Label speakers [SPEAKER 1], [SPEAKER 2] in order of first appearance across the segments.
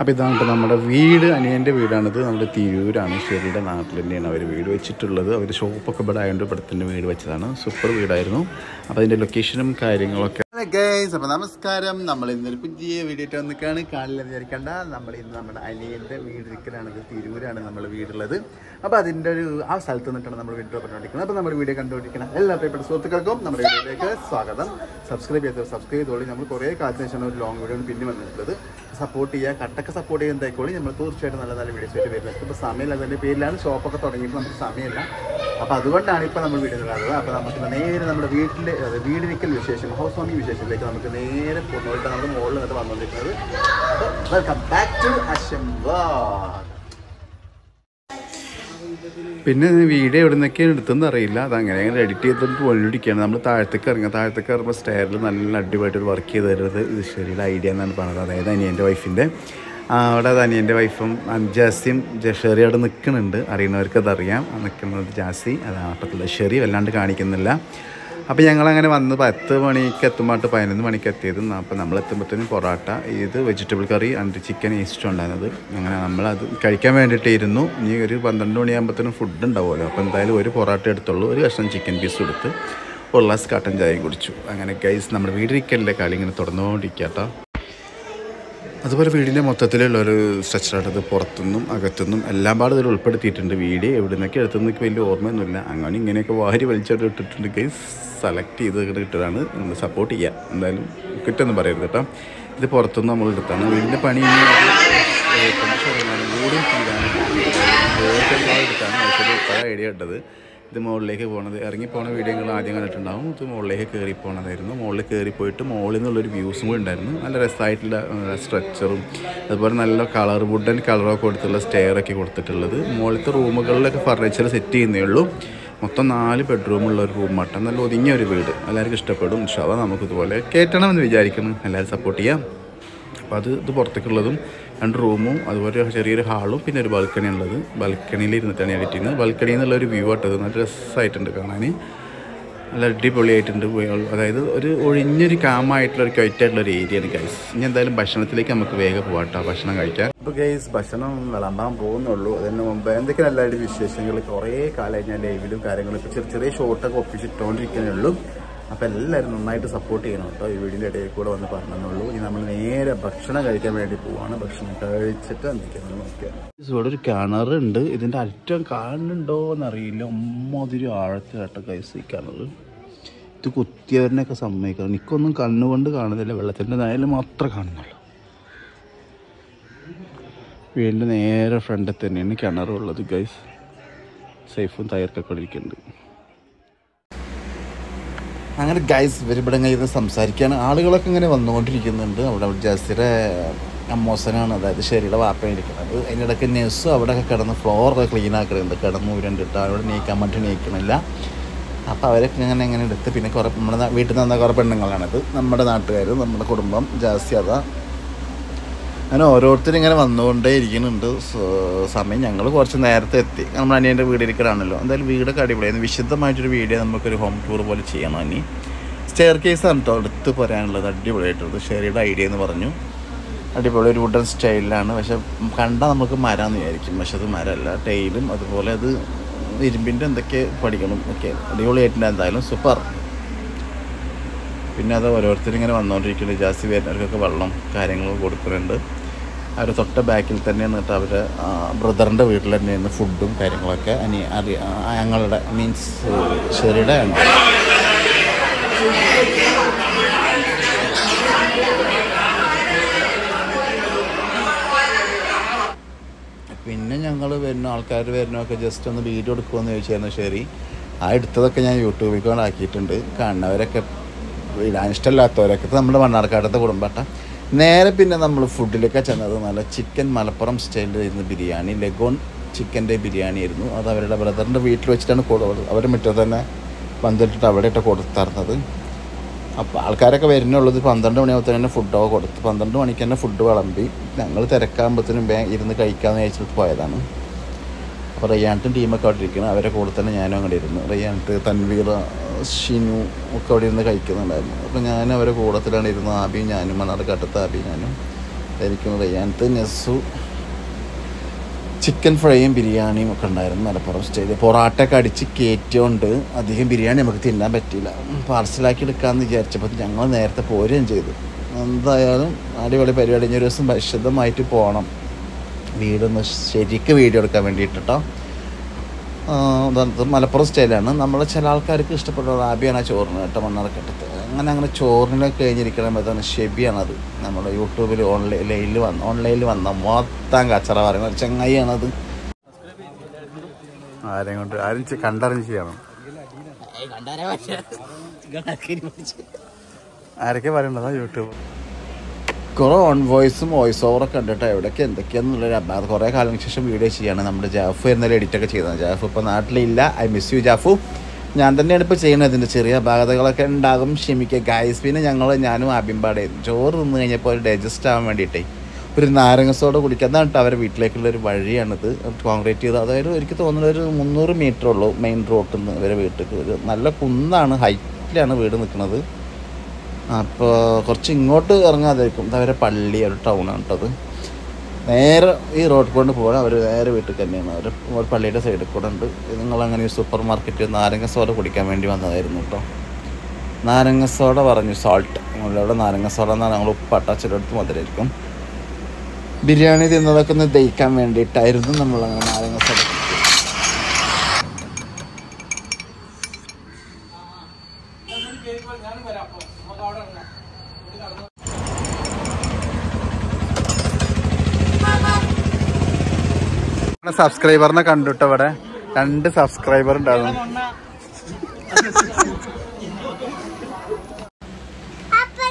[SPEAKER 1] അപ്പോൾ ഇതാണ് നമ്മുടെ വീട് അനിയന്റെ വീടാണിത്. നമ്മുടെ തിരൂരാണ് ഷെറിയുടെ നാട്ടിൽ തന്നെയാണ് അവർ വീട് വെച്ചിട്ടുള്ളത്. അവർ ഷോപ്പൊക്കെ ഇവിടെ ആയതുകൊണ്ട് ഇവിടെ തന്നെ വീട് വെച്ചതാണ്. സൂപ്പർ വീടായിരുന്നു. അപ്പോൾ അതിന്റെ ലൊക്കേഷനും കാര്യങ്ങളൊക്കെ ഗൈസ് അപ്പോൾ നമസ്കാരം. നമ്മൾ ഇന്നൊരു പുതിയ വീഡിയോ നിൽക്കുകയാണ് കാണില്ല വിചാരിക്കേണ്ട. നമ്മൾ ഇന്ന് നമ്മുടെ അനിയന്റെ വീടിരിക്കലാണ് തിരൂരാണ് നമ്മൾ വീടുള്ളത്. അപ്പോൾ അതിന്റെ ഒരു ആ സ്ഥലത്ത് നിന്നിട്ടാണ് നമ്മൾ വീഡിയോ പറഞ്ഞുകൊണ്ടിരിക്കുന്നത് അപ്പോൾ നമ്മുടെ വീഡിയോ കണ്ടുകൊണ്ടിരിക്കുന്ന എല്ലാ പ്രിയപ്പെട്ട സുഹൃത്തുക്കൾക്കും നമ്മുടെ വീഡിയോയിലേക്ക് സ്വാഗതം. സബ്സ്ക്രൈബ് ചെയ്തത് സബ്സ്ക്രൈബ് ചെയ്തോളി. നമ്മൾ കുറേ കാലത്തിന് ഒരു ലോങ് വീഡിയോ പിന്നെ വന്നിട്ടുള്ളത്. സപ്പോർട്ട് ചെയ്യുക. കട്ടൊക്കെ സപ്പോർട്ട് ചെയ്യുന്നതായിക്കോളി നമ്മൾ തീർച്ചയായിട്ടും നല്ല നല്ല വീഡിയോസ് ആയിട്ട് വരുന്നത് ഇപ്പോൾ സമയമില്ല അതിന്റെ പേരിലാണ് ഷോപ്പൊക്കെ തുടങ്ങിയിട്ട് നമുക്ക് സമയമില്ല. അപ്പോൾ അതുകൊണ്ടാണ് ഇപ്പോൾ നമ്മൾ വീഡിയോ കാണുന്നത് അപ്പോൾ നമുക്ക് നേരെ നമ്മുടെ വീട്ടിൽ വീടിരിക്കൽ വിശേഷം ഹൗസ് വാമിംഗ് വിശേഷത്തിലേക്ക് നമുക്ക് നേരെ പോകുന്നതായിട്ട് നമ്മുടെ മുകളിൽ നിന്നിട്ട് വന്നുകൊണ്ടിരിക്കുന്നത്. അപ്പോൾ വെൽക്കം ബാക്ക് ടു പിന്നെ വീഡിയോ എവിടെ നിന്നൊക്കെ എടുത്തെന്ന് അറിയില്ല. അത് അങ്ങനെ അങ്ങനെ എഡിറ്റ് ചെയ്തിട്ട് പോയിട്ടിരിക്കുകയാണ് നമ്മൾ താഴത്തേക്ക് ഇറങ്ങുക. താഴത്തേക്ക് ഇറങ്ങുമ്പോൾ സ്റ്റെയറിൽ നല്ല അടിപൊളിയായിട്ട് വർക്ക് ചെയ്ത് തരുന്നത് ഇത് ശരിയുടെ ഐഡിയ എന്നാണ് പറഞ്ഞത്. അതായത് അനിയന്റെ വൈഫിന്റെ അവിടെ അനിയന്റെ വൈഫും ജാസിയും ഷെറി അവിടെ നിൽക്കുന്നുണ്ട്. അറിയുന്നവർക്ക് അതറിയാം. നിൽക്കുന്നത് ജാസി അത് ആട്ടത്തിലുള്ള ഷെറി വല്ലാണ്ട് കാണിക്കുന്നില്ല. അപ്പോൾ ഞങ്ങളങ്ങനെ വന്ന് പത്ത് മണിക്ക് എത്തുമ്പോട്ട് പതിനൊന്ന് മണിക്ക് എത്തിയത്. അപ്പോൾ നമ്മൾ എത്തുമ്പോഴത്തേനും പൊറോട്ട ഇത് വെജിറ്റബിൾ കറി ആൻഡ് ചിക്കൻ ഈസ്റ്റ് ഉണ്ടായിരുന്നത്. അങ്ങനെ നമ്മളത് കഴിക്കാൻ വേണ്ടിയിട്ടിരുന്നു. ഇനി ഒരു പന്ത്രണ്ട് മണിയാകുമ്പോഴത്തേനും ഫുഡ് ഉണ്ടാവുമല്ലോ. അപ്പോൾ എന്തായാലും ഒരു പൊറോട്ട എടുത്തുള്ളൂ. ഒരു കഷ്ണം ചിക്കൻ പീസ് എടുത്ത് ഒരു ഗ്ലാസ് കട്ടൻ ചായയും കുടിച്ചു. അങ്ങനെ ഗൈസ് നമ്മുടെ വീടിരിക്കലിന്റെ കളി ഇങ്ങനെ തുറന്നുകൊണ്ടിരിക്കട്ടോ അതുപോലെ വീടിന്റെ മൊത്തത്തിലുള്ള ഒരു സ്ട്രക്ചറായിട്ട് പുറത്തുനിന്നും അകത്തുനിന്നും എല്ലാം പാടും ഇതിൽ ഉൾപ്പെടുത്തിയിട്ടുണ്ട്. വീട് എവിടെ നിന്നൊക്കെ എടുത്തുനിന്നൊക്കെ വലിയ ഓർമ്മയൊന്നുമില്ല. അങ്ങനെ ഇങ്ങനെയൊക്കെ വാരി വലിച്ചോട്ട് ഇട്ടിട്ടുണ്ട് ഗൈസ് സെലക്ട് ചെയ്ത് ഇട്ടതാണ്. നമ്മൾ സപ്പോർട്ട് ചെയ്യുക എന്തായാലും കിട്ടുമെന്ന് പറയരുത് കേട്ടോ. ഇത് പുറത്തുനിന്ന് നമ്മൾ എടുത്താണ്. വീടിന്റെ പണി ഇനി അത് തൊണ്ണൂറ് ശതമാനം കൂടി തീരാനാണ് എടുത്താണ്. പക്ഷേ ഇത് ഐഡിയ ഇട്ടത് ഇത് മുകളിലേക്ക് പോണത്. ഇറങ്ങി പോണ വീഡിയോ ആദ്യം കണ്ടിട്ടുണ്ടാവും. ഇത് മുകളിലേക്ക് കയറി പോണതായിരുന്നു. മുകളിൽ കയറി പോയിട്ട് മുകളിൽ നിന്നുള്ളൊരു വ്യൂസും കൂടി ഉണ്ടായിരുന്നു. നല്ല രസമായിട്ടുള്ള സ്ട്രക്ചറും അതുപോലെ നല്ല കളർ വുഡൻ കളറൊക്കെ കൊടുത്തുള്ള സ്റ്റെയറൊക്കെ കൊടുത്തിട്ടുള്ളത്. മുകളിലത്തെ റൂമുകളിലൊക്കെ ഫർണിച്ചർ സെറ്റ് ചെയ്യുന്നേ ഉള്ളൂ. മൊത്തം നാല് ബെഡ്റൂമുള്ള ഒരു റൂം മട്ടം നല്ല ഒതുങ്ങിയ ഒരു വീട്. എല്ലാവർക്കും ഇഷ്ടപ്പെടും. ഷവ നമുക്ക് ഇതുപോലെ കയറ്റണമെന്ന് വിചാരിക്കുന്നു. എല്ലാവരും സപ്പോർട്ട് ചെയ്യാം. അപ്പോൾ അത് ഇത് പുറത്തേക്കുള്ളതും രണ്ട് റൂമും അതുപോലെ ചെറിയൊരു ഹാളും പിന്നെ ഒരു ബാൽക്കണി ഉള്ളത് ബാൽക്കണിയിൽ ഇരുന്നിട്ടാണ് എഡിറ്റ് ചെയ്യുന്നത് ബാൽക്കണിയിൽ നിന്നുള്ള ഒരു വ്യൂ ആട്ടത് നല്ല രസമായിട്ടുണ്ട് കാണാൻ. നല്ല അടിപൊളിയായിട്ടുണ്ട് അതായത് ഒരു ഒഴിഞ്ഞൊരു കാമായിട്ടുള്ള ഒരു ക്വൈറ്റായിട്ടുള്ള ഒരു ഏരിയ ആണ് ഗൈസ് ഇനി എന്തായാലും ഭക്ഷണത്തിലേക്ക് നമുക്ക് വേഗം പോകാട്ടോ ഭക്ഷണം കഴിക്കാൻ അപ്പോൾ ഗൈസ് ഭക്ഷണം വിളമ്പാൻ പോകുന്നുള്ളൂ. അതിന് മുമ്പ് എന്തൊക്കെ നല്ലതായിട്ട് വിശേഷങ്ങൾ കുറേ കാലമായി ഞാൻ ലൈവിലും കാര്യങ്ങളും ഇപ്പോൾ ചെറിയ ചെറിയ ഷോർട്ടൊക്കെ ഒപ്പിച്ചിട്ടോണ്ടിരിക്കുന്നേ ഉള്ളൂ. അപ്പോൾ എല്ലാവരും നന്നായിട്ട് സപ്പോർട്ട് ചെയ്യണം കേട്ടോ. ഈ വീടിന്റെ ഇടയിൽ കൂടെ വന്ന് പറഞ്ഞെന്നുള്ളൂ. ഇനി നമ്മൾ നേരെ ഭക്ഷണം കഴിക്കാൻ വേണ്ടി പോവാണ്. ഭക്ഷണം കഴിച്ചിട്ട് എന്തൊക്കെയാണ് നോക്കിയാൽ ഇവിടെ ഒരു കിണറുണ്ട് ഇതിന്റെ അറ്റം കാണുന്നുണ്ടോ എന്നറിയില്ല ഒമ്മതിരി ആഴത്തിലായിട്ട് കൈസ് ഈ കിണർ ഇത് കുത്തിയവരനെയൊക്കെ സമ്മതിക്കണം. എനിക്കൊന്നും കണ്ണുകൊണ്ട് കാണുന്നില്ല. വെള്ളത്തിന്റെ നേരം മാത്രമേ കാണുന്നുള്ളൂ. വീടിന്റെ നേരെ ഫ്രണ്ടിൽ തന്നെയാണ് കിണറുള്ളത് ഗൈസ് സേഫും തയ്യാറൊക്കെ ഇരിക്കുന്നുണ്ട്. അങ്ങനെ ഗൈസ് ഇവരിവിടെ ഇരുന്ന് സംസാരിക്കുകയാണ് ആളുകളൊക്കെ ഇങ്ങനെ വന്നുകൊണ്ടിരിക്കുന്നുണ്ട്. അവിടെ ജാസിയുടെ അമ്മോസനാണ് അതായത് ശരിയുടെ വാപ്പയിരിക്കുന്നത് അതിനിടയ്ക്ക് നെസ് അവിടെയൊക്കെ കിടന്ന് ഫ്ലോറൊക്കെ ക്ലീൻ ആക്കുന്നുണ്ട് കിടന്ന് ഉരണ്ടിട്ട് അവിടെ നീക്കാൻ വേണ്ടി നീക്കണില്ല അപ്പോൾ അവരൊക്കെ ഇങ്ങനെ ഇങ്ങനെ എടുത്ത് പിന്നെ കുറേ നമ്മുടെ വീട്ടിൽ നിന്ന് കുറേ പെണ്ണുങ്ങളാണിത്. നമ്മുടെ നാട്ടുകാർ നമ്മുടെ കുടുംബം ജാസ്യത അങ്ങനെ ഓരോരുത്തരും ഇങ്ങനെ വന്നുകൊണ്ടേ ഇരിക്കുന്നുണ്ട്. സമയം ഞങ്ങൾ കുറച്ച് നേരത്തെ എത്തി. നമ്മൾ അനിയന്റെ വീടിരിക്കലാണല്ലോ എന്തായാലും വീടൊക്കെ അടിപൊളിയായിരുന്നു. വിശുദ്ധമായിട്ടൊരു വീഡിയോ നമുക്കൊരു ഹോം ടൂർ പോലെ ചെയ്യണം ഇനി. സ്റ്റെയർ കേസ് ആണ് കേട്ടോ എടുത്ത് പറയാനുള്ളത്. അടിപൊളിയായിട്ടുള്ളത് ഷെറിയുടെ ഐഡിയ എന്ന് പറഞ്ഞു. അടിപൊളി ഒരു വുഡൻ സ്റ്റൈലിലാണ് പക്ഷെ കണ്ടാൽ നമുക്ക് മരാന്ന് വിചാരിക്കും. പക്ഷെ അത് മരമല്ല. ടൈലും അതുപോലെ അത് ഇരുമ്പിന്റെ എന്തൊക്കെ പഠിക്കണം ഒക്കെ. അടിപൊളിയായിട്ടുണ്ട് എന്തായാലും. സൂപ്പർ പിന്നെ അത് ഓരോരുത്തരും ഇങ്ങനെ വന്നുകൊണ്ടിരിക്കുന്നുണ്ട് ജാസ്തി വരുന്നവർക്കൊക്കെ വെള്ളം കാര്യങ്ങൾ കൊടുക്കുന്നുണ്ട്. അവർ തൊട്ട ബാക്കിൽ തന്നെ എന്നിട്ട് അവർ ബ്രദറിന്റെ വീട്ടിൽ തന്നെ തന്നെയാണ് ഫുഡും കാര്യങ്ങളൊക്കെ അനി അറി ഞങ്ങളുടെ മീൻസ് ഉണ്ട് പിന്നെ ഞങ്ങൾ വരുന്ന ആൾക്കാർ വരുന്നൊക്കെ ജസ്റ്റ് ഒന്ന് വീഡിയോ എടുക്കുമെന്ന് ചോദിച്ചായിരുന്നു ശരി. ആ എടുത്തതൊക്കെ ഞാൻ യൂട്യൂബിൽ കൊണ്ടാക്കിയിട്ടുണ്ട്. കാണുന്നവരൊക്കെ ഇടാൻ നമ്മുടെ മണ്ണാർക്കാടത്തെ കുടുംബട്ട. നേരെ പിന്നെ നമ്മൾ ഫുഡിലൊക്കെ ചെന്നത്. നല്ല ചിക്കൻ മലപ്പുറം സ്റ്റൈലിലായിരുന്നു ബിരിയാണി ലഗോൺ ചിക്കന്റെ ബിരിയാണി ആയിരുന്നു. അത് അവരുടെ ബ്രദറിന്റെ വീട്ടിൽ വെച്ചിട്ടാണ് കൊടുത്തത് അവർ മുറ്റത്ത് തന്നെ പന്തിട്ടിട്ട് അവിടെ ഇട്ട് കൊടുത്തറുന്നത് അപ്പോൾ ആൾക്കാരൊക്കെ വരുന്നുള്ളത് പന്ത്രണ്ട് മണിയാകുമ്പോൾ തന്നെ ഫുഡൊക്കെ കൊടുത്ത് പന്ത്രണ്ട് മണിക്ക് തന്നെ ഫുഡ് വിളമ്പി ഞങ്ങൾ തിരക്കാകുമ്പോഴത്തേനും ഇരുന്ന് കഴിക്കാമെന്ന് വിചാരിച്ചിട്ട് പോയതാണ്. അപ്പോൾ റയ്യാനത്തും ടീമൊക്കെ അവിടെ ഇരിക്കണം. അവരെ കൂടെ തന്നെ ഞാനും അങ്ങോട്ട് ഇരുന്നു. റയ്യാനത്ത് തൻവീർ ഷിനു ഒക്കെ അവിടെ ഇരുന്ന് കഴിക്കുന്നുണ്ടായിരുന്നു. അപ്പോൾ ഞാൻ അവരെ കൂടത്തിലാണ് ഇരുന്നത്. ആബിയും ഞാനും മണ്ണാർക്കാട്ടത്ത് ആബിയും ഞാനും. ആയിരിക്കും റയ്യാനത്ത് നെസ്സു ചിക്കൻ ഫ്രൈയും ബിരിയാണിയും ഒക്കെ ഉണ്ടായിരുന്നു മലപ്പുറം സ്റ്റൈലിൽ പൊറാട്ടയൊക്കെ അടിച്ച് കയറ്റിയോണ്ട് അധികം ബിരിയാണി നമുക്ക് തിന്നാൻ പറ്റിയില്ല. പാർസലാക്കി എടുക്കാമെന്ന് വിചാരിച്ചപ്പോൾ ഞങ്ങൾ നേരത്തെ പോരുകയും ചെയ്തു. എന്തായാലും അടിപൊളി പരിപാടി. ഇനി ഒരു ദിവസം വിശദമായിട്ട് പോകണം. വീടൊന്ന് ശരിക്ക് വീഡിയോ എടുക്കാൻ വേണ്ടിയിട്ട് കേട്ടോ മലപ്പുറം സ്റ്റൈലാണ്. നമ്മൾ ചില ആൾക്കാർക്ക് ഇഷ്ടപ്പെട്ട റാബിയാണ് ആ ചോറിന് കേട്ടോ മണ്ണാർക്കട്ടത്ത് അങ്ങനെ അങ്ങനെ ചോറിനൊക്കെ കഴിഞ്ഞിരിക്കണമ്പോഴത്തേന് ഷെബിയാണത്. നമ്മൾ യൂട്യൂബിൽ ഓൺലൈൻ ലൈനിൽ വന്ന ഓൺലൈനിൽ വന്ന മൊത്തം കച്ചറ പറയുന്ന ഒരു ചങ്ങായിയാണത്. ആരെയും കൊണ്ട് ആരും കണ്ടറിഞ്ഞ് ചെയ്യണം. ആരൊക്കെ പറയണ്ടതാ യൂട്യൂബ്? കുറേ ഓൺ വോയിസും വോയിസ് ഓവറൊക്കെ കണ്ടിട്ട് എവിടെയൊക്കെ എന്തൊക്കെയാണെന്നുള്ളൊരു അഭാവം കുറേ കാലങ്ങൾക്ക് ശേഷം വീഡിയോ ചെയ്യാണ് നമ്മുടെ ജാഫു എന്നാലും എഡിറ്റൊക്കെ ചെയ്തത്. ജാഫു ഇപ്പോൾ നാട്ടിലില്ല. I miss you Jafu. ഞാൻ തന്നെയാണ് ഇപ്പോൾ ചെയ്യുന്നത്. ഇതിന്റെ ചെറിയ അപാകതകളൊക്കെ ഉണ്ടാകും. ക്ഷമിക്കുക ഗായസ് പിന്നെ ഞങ്ങൾ ഞാനും ആഭ്യമ്പാടായിരുന്നു ചോറ് നിന്ന് കഴിഞ്ഞപ്പോൾ ഡൈജസ്റ്റ് ആവാൻ വേണ്ടിയിട്ടേ ഒരു നാരങ്ങസോട് കുടിക്കാൻ അതാണ് കേട്ടോ അവരുടെ വീട്ടിലേക്കുള്ള ഒരു വഴിയാണിത്. കോൺക്രീറ്റ് ചെയ്ത്. അതായത് എനിക്ക് തോന്നുന്നത് ഒരു മുന്നൂറ് മീറ്റർ ഉള്ളൂ മെയിൻ റോഡിൽ നിന്ന് ഇവരെ വീട്ടിലേക്ക്. ഒരു നല്ല കുന്നാണ് ഹൈറ്റിലാണ് വീട് നിൽക്കുന്നത്. അപ്പോൾ കുറച്ച് ഇങ്ങോട്ട് ഇറങ്ങാതായിരിക്കും. അവരെ പള്ളി ഒരു ടൗണാണ് കേട്ടത് നേരെ ഈ റോഡ് കൊണ്ട് പോകണം അവർ നേരെ വീട്ടിൽ തന്നെയാണ്. അവർ പള്ളിയുടെ സൈഡിൽ കൂടെ ഉണ്ട്. നിങ്ങൾ അങ്ങനെ ഒരു സൂപ്പർ മാർക്കറ്റിൽ നാരങ്ങ സോഡ കുടിക്കാൻ വേണ്ടി വന്നതായിരുന്നു കേട്ടോ. നാരങ്ങ സോഡ പറഞ്ഞു സോൾട്ട് നമ്മളിവിടെ നാരങ്ങ സോഡ എന്നാണ് ഞങ്ങൾ ഉപ്പാട്ട ചിലടത്ത് മധുരമായിരിക്കും. ബിരിയാണി തിന്നതൊക്കെ ഒന്ന് ദഹിക്കാൻ വേണ്ടിയിട്ടായിരുന്നു നമ്മൾ നാരങ്ങ സോഡ സബ്സ്ക്രൈബറിനെ കണ്ടുട്ടോ ഇവിടെ. രണ്ട് സബ്സ്ക്രൈബർ ഉണ്ടായിരുന്നു.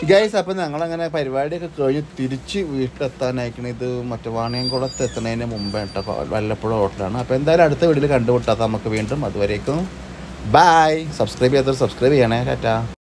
[SPEAKER 1] ഗൈസ് അപ്പം ഞങ്ങളങ്ങനെ പരിപാടിയൊക്കെ കഴിഞ്ഞ് തിരിച്ച് വീട്ടിലെത്താനായിരിക്കണം ഇത് മറ്റേ വാണിയംകുളത്ത് എത്തുന്നതിന് മുമ്പ് കേട്ടോ. വല്ലപ്പുഴ ഹോട്ടലാണ് അപ്പോൾ എന്തായാലും അടുത്ത വീട്ടിൽ കണ്ടുമുട്ടാത്ത നമുക്ക് വീണ്ടും അതുവരേക്കും. ബായ് സബ്സ്ക്രൈബ് ചെയ്യാത്തവർ സബ്സ്ക്രൈബ് ചെയ്യണേ. ടാറ്റാ